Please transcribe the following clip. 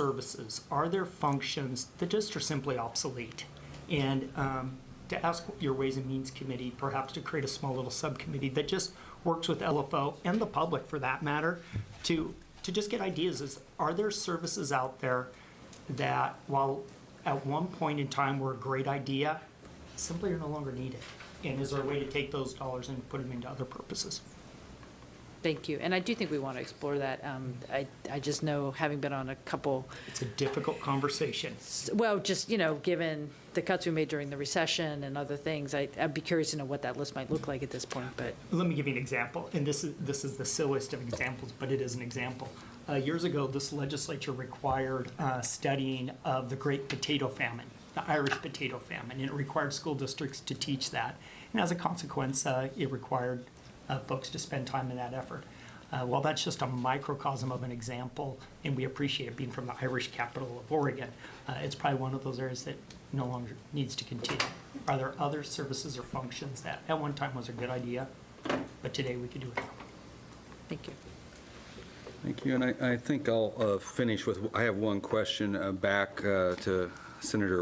services, are there functions that just are simply obsolete? And um, to ask your Ways and Means Committee perhaps to create a small little subcommittee that just works with LFO and the public for that matter to, to just get ideas is, are there services out there that while at one point in time were a great idea, simply are no longer needed? And is there a way to take those dollars and put them into other purposes? Thank you. And I do think we want to explore that. Um, I, I just know, having been on a couple, It's a difficult conversation. well, just, you know, given the cuts we made during the recession and other things, I, I'd be curious to know what that list might look like at this point, but, Let me give you an example, and this is, this is the silliest of examples, but it is an example. Uh, years ago, this legislature required uh, studying of the Great Potato Famine, the Irish potato famine, and it required school districts to teach that. And as a consequence, uh, it required uh, folks to spend time in that effort. Uh, While that's just a microcosm of an example, and we appreciate it being from the Irish capital of Oregon, uh, it's probably one of those areas that no longer needs to continue. Are there other services or functions that at one time was a good idea, but today we could do it? thank you. Thank you, and I, I think I'll uh, finish with, I have one question uh, back uh, to Senator